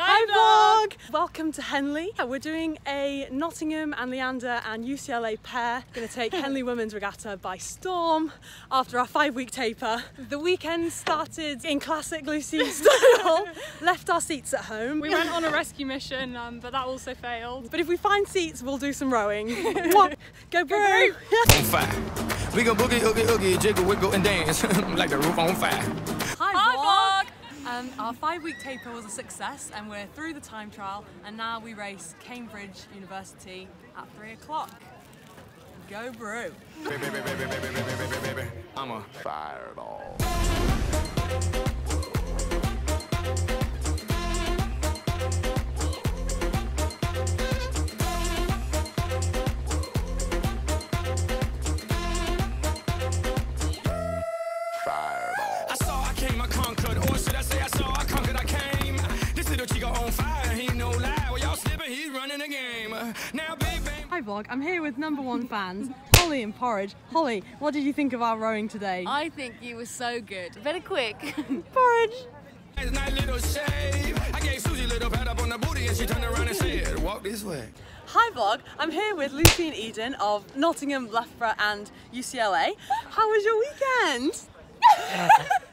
Hi vlog! Welcome to Henley. We're doing a Nottingham and Leander and UCLA pair. Going to take Henley Women's Regatta by storm after our five week taper. The weekend started in classic Lucy style. Left our seats at home. We went on a rescue mission, um, but that also failed. But if we find seats, we'll do some rowing. Go Bru! on fire. We gon' boogie, oogie, oogie, jiggle, wiggle, and dance like the roof on fire. Hi, Hi, vlog! Um, our five week taper was a success and we're through the time trial and now we race Cambridge University at three o'clock. Go Bru! Baby, baby, baby, baby, baby, baby, baby. I'm a fireball. Fireball. On fire, he no lie. Well, y'all slipping, he's running the game. Now, big bang. Hi vlog, I'm here with number one fans, Holly and Porridge. Holly, what did you think of our rowing today? I think you were so good. Better quick. Porridge! Nice, nice little shave. I gave Susie a little pat up on the booty and she turned around and said, Walk this way. Hi vlog, I'm here with Lucy and Eden of Nottingham, Loughborough and UCLA. How was your weekend?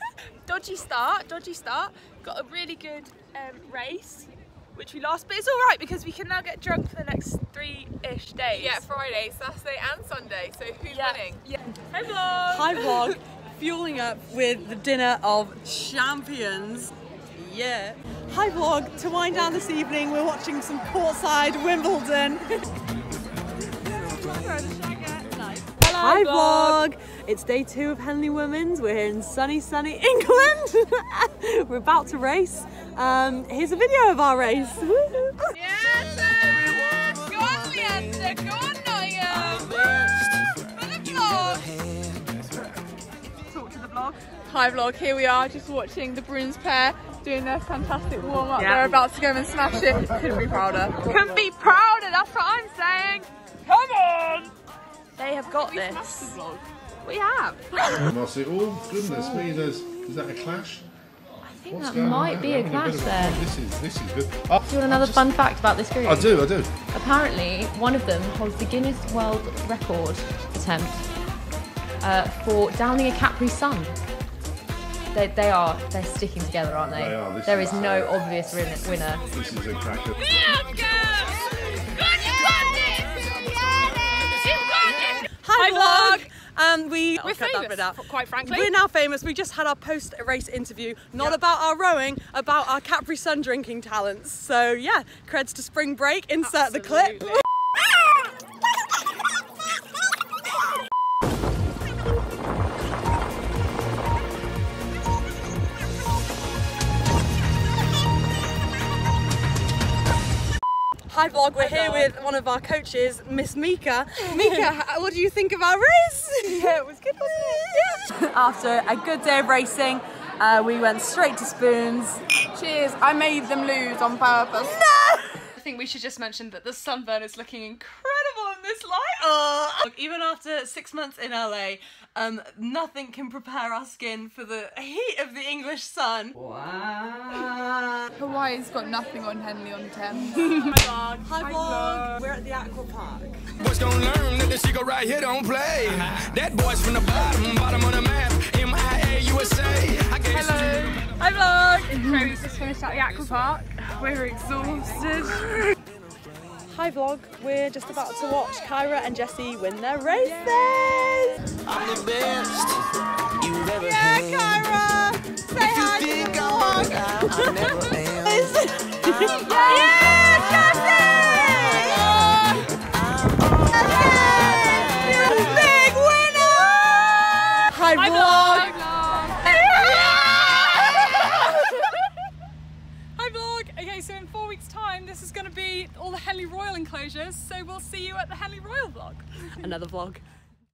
dodgy start, dodgy start. Got a really good um, race, which we lost, but it's all right because we can now get drunk for the next three-ish days. Yeah, Friday, Saturday, and Sunday. So who's Yeah. winning? Yeah. Hi vlog. Hi vlog, fueling up with the dinner of champions. Yeah. Hi vlog, to wind down this evening, we're watching some courtside Wimbledon. Hi vlog! It's day two of Henley Women's. We're here in sunny, sunny England. we're about to race. Um, here's a video of our race. Yes! Go on, Leander! Go on, Nottingham! For the vlog! Talk to the vlog. Hi vlog, here we are just watching the Bruins pair doing their fantastic warm up. Yeah. They're about to go and smash it. Couldn't be prouder. Couldn't be prouder, that's what I'm saying. Come on! They have got this. We have. Mossy. Oh, goodness me, there's, is that a clash? I think What's that might be a clash bit of a- there. This is, this is good. Oh, Do you want another fun fact about this group? I do, I do. Apparently, one of them holds the Guinness World Record attempt uh, for downing a Capri Sun. They, they are they're sticking together, aren't they? They are, this There is- is no obvious winner. This is a cracker. Hi, vlog! Um, we We're I'll cut that famous, out. quite frankly. We're now famous. We just had our post-race interview, not about our rowing, about our Capri Sun drinking talents. So yeah, creds to Spring Break. Insert the clip. Hi vlog, we're here with one of our coaches, Miss Mika. Mika, what do you think of our race? Yeah, it was good, wasn't it? Yeah. After a good day of racing, uh, we went straight to spoons. Cheers, I made them lose on purpose. I think we should just mention that the sunburn is looking incredible in this light. Oh. Look, even after six months in LA, um, nothing can prepare our skin for the heat of the English sun. Wow. Hawaii's got nothing on Henley on Thames. Hi vlog. We're at the aqua park. Boys gon' learn that the chico right here don't play. Uh-huh. That boy's from the bottom, bottom of the map. M-I-A USA. I Hi vlog! So we just finished at the aqua park. We're exhausted. Hi vlog. We're just about to watch Kyra and Jesse win their races. I'm the best you've ever Yeah. Kyra. Say hi to the vlog. In four weeks' time, this is going to be all the Henley Royal enclosures, so we'll see you at the Henley Royal vlog. Another vlog.